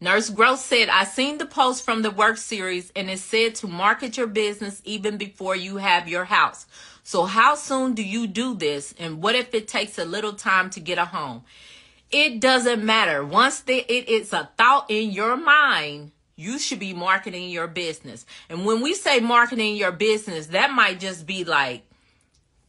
Nurse Gross said, I seen the post from the work series and it said to market your business even before you have your house. So how soon do you do this? And what if it takes a little time to get a home? It doesn't matter. Once the, it is a thought in your mind, you should be marketing your business. And when we say marketing your business, that might just be like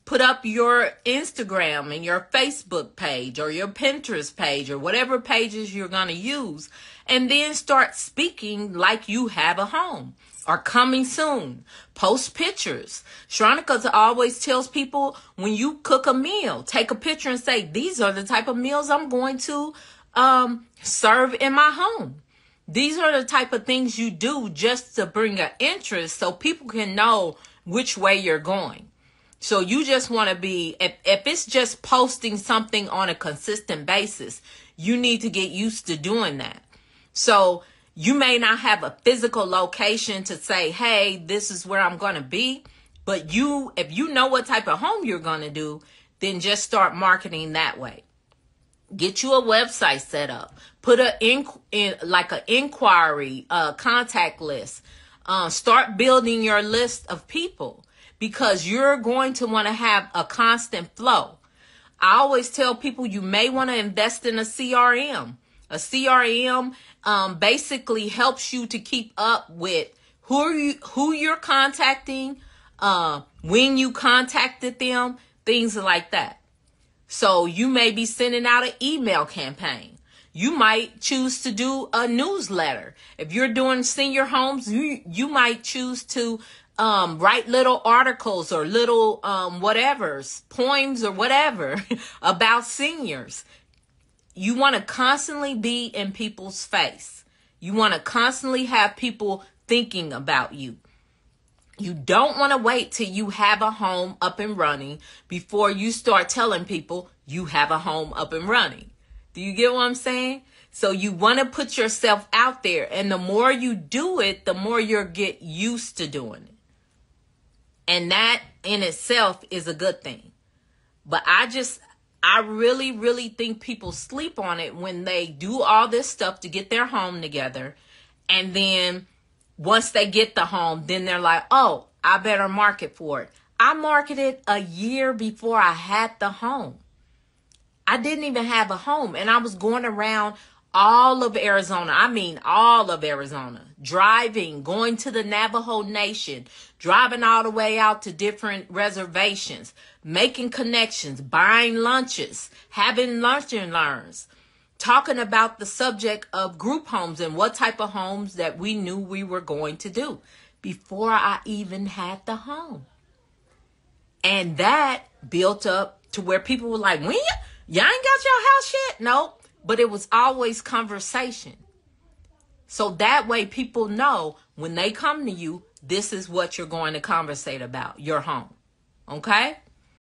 put up your Instagram and your Facebook page or your Pinterest page or whatever pages you're going to use and then start speaking like you have a home or coming soon. Post pictures. Sharonica always tells people when you cook a meal, take a picture and say, these are the type of meals I'm going to um, serve in my home. These are the type of things you do just to bring an interest so people can know which way you're going. So you just want to be, if, if it's just posting something on a consistent basis, you need to get used to doing that. So you may not have a physical location to say, hey, this is where I'm going to be. But you, if you know what type of home you're going to do, then just start marketing that way. Get you a website set up. Put a in, in like an inquiry, uh, contact list. Uh, start building your list of people because you're going to want to have a constant flow. I always tell people you may want to invest in a CRM. A CRM um, basically helps you to keep up with who you, who you're contacting, uh, when you contacted them, things like that. So you may be sending out an email campaign. You might choose to do a newsletter. If you're doing senior homes, you, you might choose to um, write little articles or little um, whatever's poems or whatever about seniors. You want to constantly be in people's face. You want to constantly have people thinking about you. You don't want to wait till you have a home up and running before you start telling people you have a home up and running. Do you get what I'm saying? So you want to put yourself out there and the more you do it, the more you'll get used to doing it. And that in itself is a good thing. But I just, I really, really think people sleep on it when they do all this stuff to get their home together. And then once they get the home, then they're like, oh, I better market for it. I marketed a year before I had the home. I didn't even have a home and I was going around all of Arizona. I mean, all of Arizona. Driving, going to the Navajo Nation, driving all the way out to different reservations, making connections, buying lunches, having lunch and learns, talking about the subject of group homes and what type of homes that we knew we were going to do before I even had the home. And that built up to where people were like, when y'all ain't got your house yet? Nope but it was always conversation. So that way people know when they come to you, this is what you're going to conversate about your home. Okay?